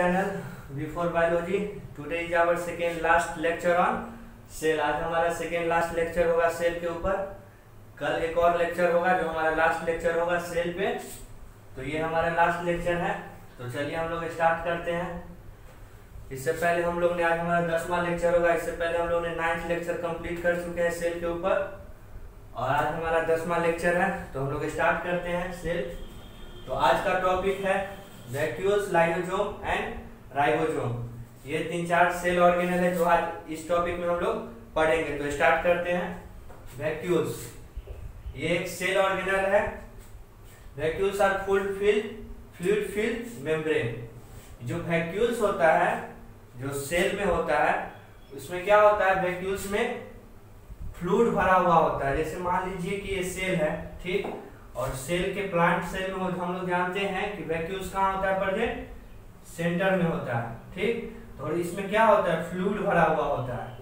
channel V4 Biology. Today is our second last lecture on cell आज हमारा second last lecture होगा cell के ऊपर। कल एक और लेक्चर होगा जो हमारा लास्ट लेक्चर होगा सेल पे। तो ये हमारा लास्ट लेक्चर है। तो चलिए हम लोग स्टार्ट करते हैं। इससे पहले हम लोग ने आज हमारा दसवां लेक्चर होगा। इससे पहले हम लोग ने नाइन्थ लेक्चर कंप्लीट कर चुके हैं सेल के ऊपर। और आज हमारा दसवां लेक्चर है। तो हम लोग स्टार्ट करते हैं सेल तो आज का टॉपिक है वैक्यूल्स, लाइनोजोम एंड राइबोसोम ये तीन चार सेल ऑर्गेनल है जो आज इस टॉपिक में हम लोग पढ़ेंगे। तो स्टार्ट करते हैं। वैक्यूल्स। ये एक सेल ऑर्गेनल है। Vacuoles are full fill, fluid fill membrane. जो वैक्यूल्स होता है, जो सेल में होता है, उसमें क्या होता है? वैक्यूल्स में फ्लूड भरा हुआ होता है। जैसे मान लीजिए कि ये सेल है, ठीक? और सेल के प्लांट सेल में हम लोग जानते हैं कि वैक्यूल्स कहाँ होता है प्रेजेंट सेंटर में होता है, ठीक? और इसमें क्या होता है? फ्लूड भरा हुआ होता है।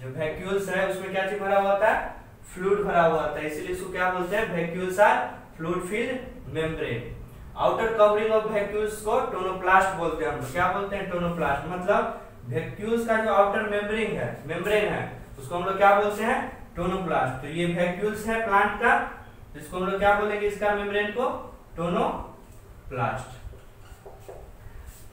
जो वैक्यूल्स है, उसमें क्या चीज़ भरा हुआ होता है? फ्लूड भरा हुआ होता है। इसलिए इसको क्या बोलते हैं? Vacuoles are fluid filled membrane outer covering of vacuoles को टोनोप्लास्ट बोलते हैं हम क्या बोलते हैं? टोनोप्लास्ट मतलब वैक्यूल्स का जो आउटर मेम्ब्रेन है मेम्ब्रेन है, उसको हम लोग क्या बोलते हैं? टोनोप्लास्ट तो ये वैक्यूल्स है प्लांट का। जिसको हम लोग क्या बोलेंगे इसका मेम्ब्रेन को? Tonoplast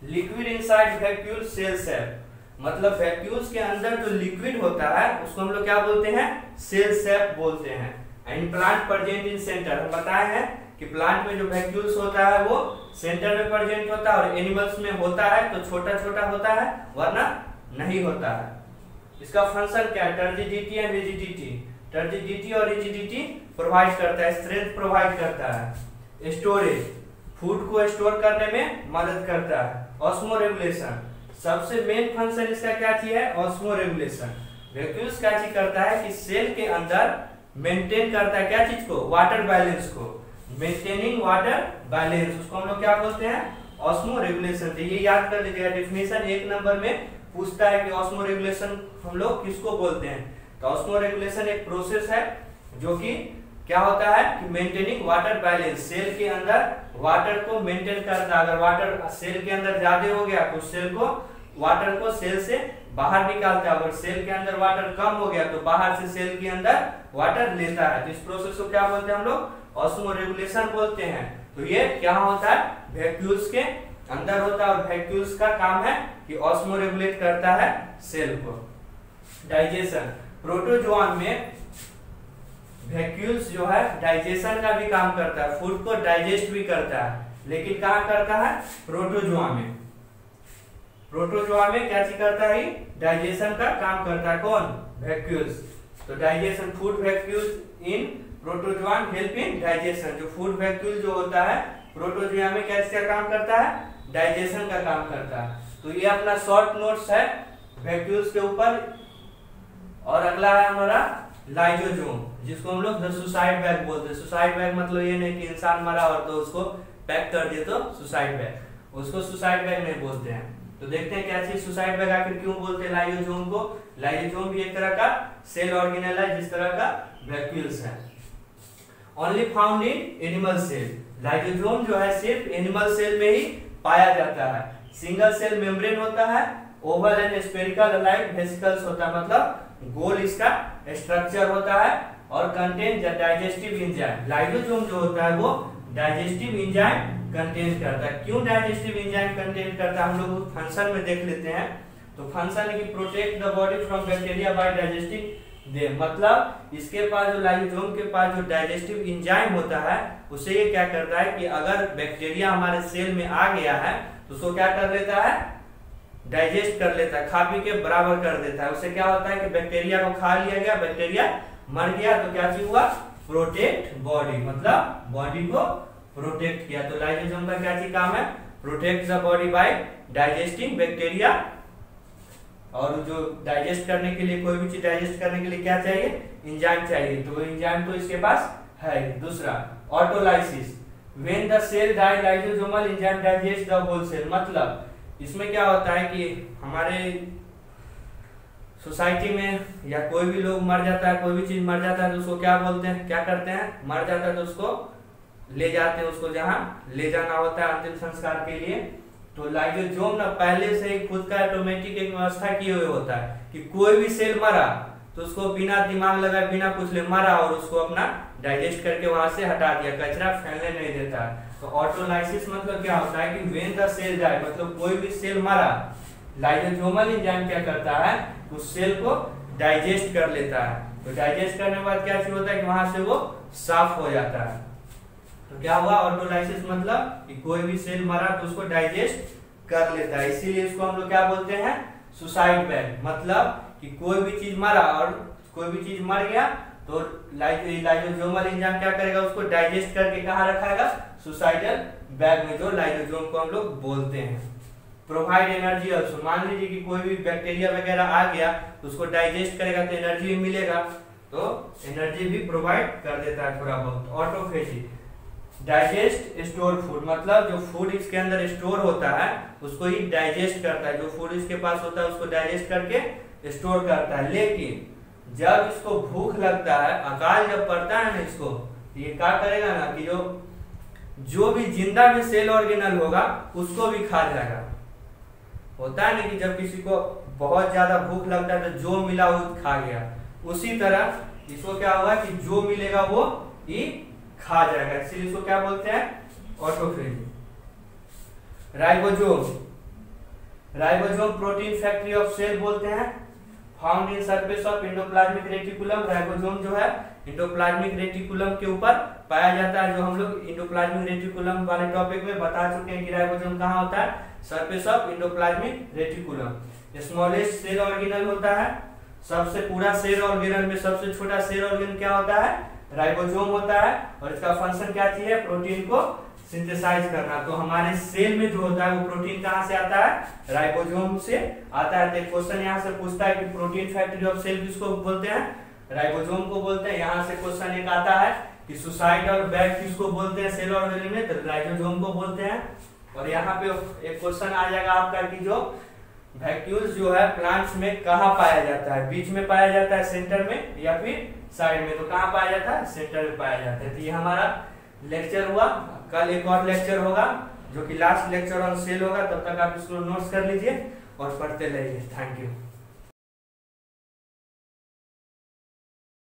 liquid inside vacuole cell sap मतलब वैक्यूल्स के अंदर जो लिक्विड होता है, उसको हम लोग क्या बोलते हैं? सेल सेप बोलते हैं। And plant present in center हम बताए हैं कि प्लांट में जो वैक्यूल्स होता है, वो सेंटर में प्रेजेंट होता है और एनिमल्स में होता है तो छोटा छोटा होता है, वरना नहीं होता है। इसका फ़ंक्शन क्या है? टर्जिडिटी एंड रिजिडिटी टर्जिडिटी और रिजिडिटी प्रोवाइड करता है स्ट्रेंथ प्रोवाइड करता है। स्टोरेज फ़ूड को स्टोर करने में मदद करता है। ऑस्मो रेगुलेशन सबसे मेन फ़ंक्शन इसका क्या चीज़ है? ऑस्मो रेगुलेशन वैक्यूल्स क्या चीज़ करता है कि सेल के अंदर मेंटेन करता है क्या चीज़ को? वाटर बैलेंस को। मेंटेनिंग वाटर बैलेंस उसको हम लोग क्या बोलते हैं? ऑस्मो रेगुलेशन तो ये याद कर लीजिएगा डेफिनेशन एक नंबर में पूछता है कि ऑस्मो रेगुलेशन हम लोग किसको बोलते हैं? तो ऑस्मो रेगुलेशन एक प्रोसेस है जो कि क्या होता है कि मेंटेनिंग वाटर बैलेंस सेल के अंदर वाटर को मेंटेन करता है अगर वाटर सेल के अंदर ज़्यादा हो गया तो सेल को वाटर को सेल से बाहर निकालता है। अगर सेल के अंदर वाटर कम हो गया तो बाहर से सेल के अंदर वाटर लेता है। तो इस प्रोसेस को क्या बोलते हैं हम लोग? ऑस्मो रेगुलेशन बोलते हैं। तो ये क्या होता है? वैक्यूल्स के अंदर होता है और वैक्यूल्स का काम है कि ऑस्मो रेगुलेट करता है सेल को। डाइजेशन प्रोटोजोआन में वैक्यूल्स जो है डाइजेशन का भी काम करता है फ़ूड को डाइजेस्ट भी करता है। लेकिन कहा करता है? प्रोटोजोआ में। प्रोटोजोआ में क्या चीज़ करता है? डाइजेशन का काम करता है। कौन? वैक्यूल्स तो digestion food vacuoles in protozoan help in digestion जो फ़ूड वैक्यूल जो होता है प्रोटोजोआ में क्या काम करता है? डाइजेशन का काम करता है। तो ये अपना शॉर्ट नोट्स है वैक्यूल्स के ऊपर, और अगला है हमारा लाइजोजोम जिसको हम लोग सुसाइड बैग बोलते हैं। सुसाइड बैग मतलब ये नहीं कि इंसान मरा और तो उसको पैक कर दिए तो सुसाइड बैग उसको सुसाइड बैग नहीं बोलते हैं। तो देखते हैं क्या चीज़ सुसाइड बैग आखिर क्यों बोलते हैं लाइजोजोम को? लाइजोजोम भी एक तरह का सेल ऑर्गेनल है, जिस तरह का वैक्यूल्स है। Only found in animal cell lysosome जो है सिर्फ़ एनिमल सेल में ही पाया जाता है। सिंगल सेल मेम्ब्रेन होता है oval and spherical like vesicles होता है मतलब गोल इसका स्ट्रक्चर होता है और कंटेन डाइजेस्टिव इंजाइम लाइजोसोम जो होता है, वो डाइजेस्टिव इंजाइम कंटेन करता है। क्यों डाइजेस्टिव इंजाइम कंटेन करता है? हम लोग फ़ंक्शन में देख लेते हैं। तो फ़ंक्शन कि protect the body from bacteria by digestive दे। मतलब इसके पास जो लाइजोसोम के पास जो डाइजेस्टिव इंजाइम होता है उसे ये क्या करता है कि अगर बैक्टीरिया हमारे सेल में आ गया है तो उसको क्या कर लेता है? डाइजेस्ट कर लेता है खा पी के बराबर कर देता है। उससे क्या होता है कि बैक्टीरिया को खा लिया गया बैक्टीरिया मर गया तो क्या चीज़ हुआ? प्रोटेक्ट बॉडी मतलब बॉडी को प्रोटेक्ट किया। तो लाइजोसोम का क्या चीज़ काम है? Protect the body by digesting bacteria और जो डाइजेस्ट करने के लिए, कोई भी चीज़ डाइजेस्ट करने के लिए क्या चाहिए? इंजाइम चाहिए। तो इंजाइम तो इसके पास है। दूसरा autolysis when the cell die lysosomal enzyme digest the whole cell मतलब इसमें क्या होता है कि हमारे सोसाइटी में या कोई भी लोग मर जाता है, कोई भी चीज़ मर जाता है तो उसको क्या बोलते हैं? क्या करते हैं? मर जाता है तो उसको ले जाते हैं, उसको जहाँ ले जाना होता है अंतिम संस्कार के लिए। तो लाइजोजोम ना पहले से ही खुद का ऑटोमेटिक एक व्यवस्था किए हुए होता है कि कोई भी सेल मरा तो उसको बिना दिमाग लगाए, बिना कुछ ले मरा और उसको अपना डाइजेस्ट करके वहाँ से हटा दिया, कचरा फैलने नहीं देता। तो ऑटोलाइसिस मतलब क्या होता है कि वेन द सेल डाई मतलब कोई भी सेल मरा लाइजोजोमल एंजाइम क्या करता है, उस सेल को डाइजेस्ट कर लेता है। तो डाइजेस्ट करने के बाद क्या चीज़ होता है कि वहाँ से वो साफ़ हो जाता है। तो क्या हुआ? ऑटोलाइसिस मतलब कि कोई भी सेल मरा तो उसको डाइजेस्ट कर लेता है। इसीलिए इसको हम लोग क्या बोलते हैं? सुसाइड बैग मतलब कि कोई भी चीज़ मरा और कोई भी चीज़ मर गया तो लाइजोजोमल एंजाइम क्या करेगा? उसको डाइजेस्ट करके कहा रखाएगा? सुसाइडल बैग में, जो लाइजोजोम को हम लोग बोलते हैं। प्रोवाइड एनर्जी ऑल्सो मान लीजिए कि कोई भी बैक्टीरिया वगैरह आ गया तो उसको डाइजेस्ट करेगा तो एनर्जी भी मिलेगा। तो एनर्जी भी प्रोवाइड कर देता है थोड़ा बहुत। ऑटोफेजी डाइजेस्ट स्टोर फ़ूड मतलब जो फ़ूड इसके अंदर स्टोर होता है, उसको ही डाइजेस्ट करता है। जो फ़ूड इसके पास होता है, उसको डाइजेस्ट करके स्टोर करता है। लेकिन जब इसको भूख लगता है, अकाल जब पड़ता है ना इसको तो ये क्या करेगा ना कि जो जो भी ज़िंदा में सेल ऑर्गेनल होगा, उसको भी खा जाएगा। होता है ना कि जब किसी को बहुत ज़्यादा भूख लगता है तो जो मिला वो खा गया। उसी तरह इसको क्या होगा कि जो मिलेगा वो ही खा जाएगा। इसीलिए इसको क्या बोलते हैं? Autophage ribosome ribosome protein factory of cell बोलते हैं। Found in surface of endoplasmic reticulum ribosome जो है इंडोप्लाज्मिक रेटिकुलम के ऊपर पाया जाता है, जो हम लोग इंडोप्लाज्मिक रेटिकुलम वाले टॉपिक में बता चुके हैं कि राइबोजोम कहाँ होता है? Surface of endoplasmic reticulum smallest cell organelle होता है। सबसे पूरा सेल ऑर्गेनल में सबसे छोटा सेल ऑर्गेनल क्या होता है? राइबोसोम होता है और इसका फ़ंक्शन क्या है? प्रोटीन को सिंथेसाइज करना। तो हमारे सेल में जो होता है, वो प्रोटीन कहाँ से आता है? राइबोसोम से आता है। तो क्वेश्चन यहाँ से पूछता है कि प्रोटीन फैक्ट्री ऑफ़ सेल किसको बोलते हैं? राइबोसोम को बोलते हैं। यहाँ से क्वेश्चन एक आता है कि सुसाइड और बैग किसको बोलते हैं? सेल ऑर्गेनल में। तो राइबोसोम को बोलते हैं। और यहाँ पे एक क्वेश्चन आ जाएगा आपका कि जो वैक्यूल्स जो है प्लांट्स में कहा पाया जाता है? बीच में पाया जाता है सेंटर में या फिर साइड में तो कहाँ पाया जाता है? सेंटर में पाया जाता है। तो ये हमारा लेक्चर हुआ। कल एक और लेक्चर होगा, जो कि लास्ट लेक्चर ऑन सेल होगा। तब तक आप इसको नोट्स कर लीजिए और पढ़ते रहिए। Thank you